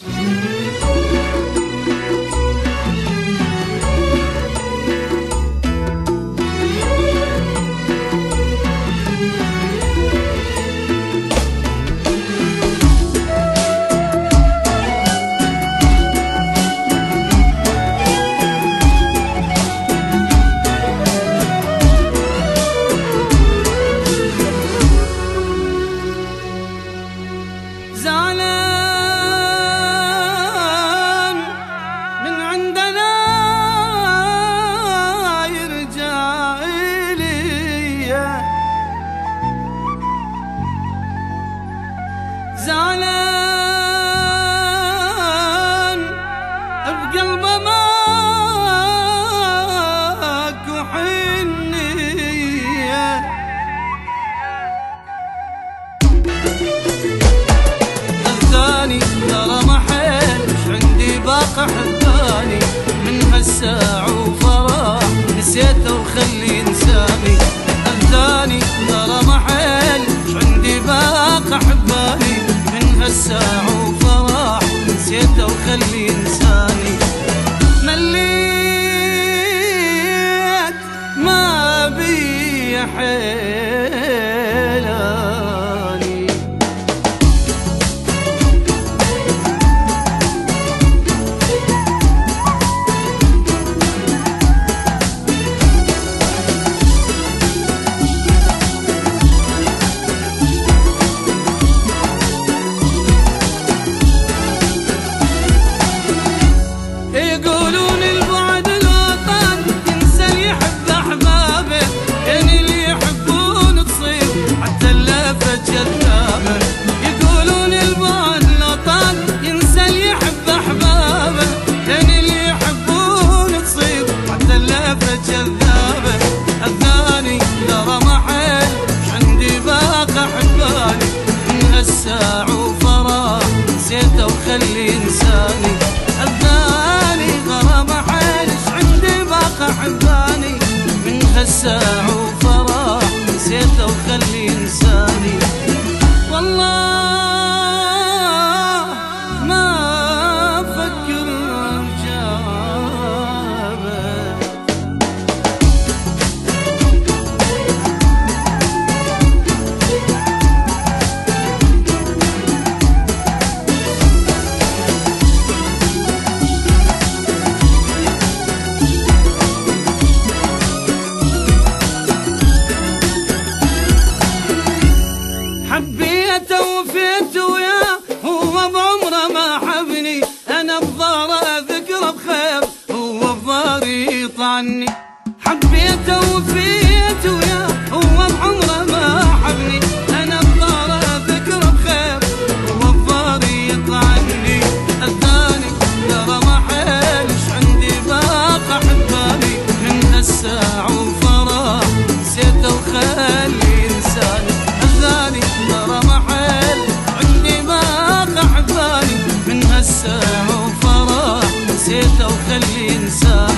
Música زعلان. بقلبه ماكو حنه نسى وفرح نسيته وخلي إنسان. الإنساني الثاني غرام حيلش عندي باقى حباني. من هالساعة من هالساعة وفرح نسيته وخلي انساه